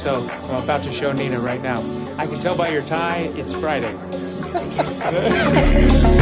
so. I'm about to show Nina right now. I can tell by your tie, it's Friday.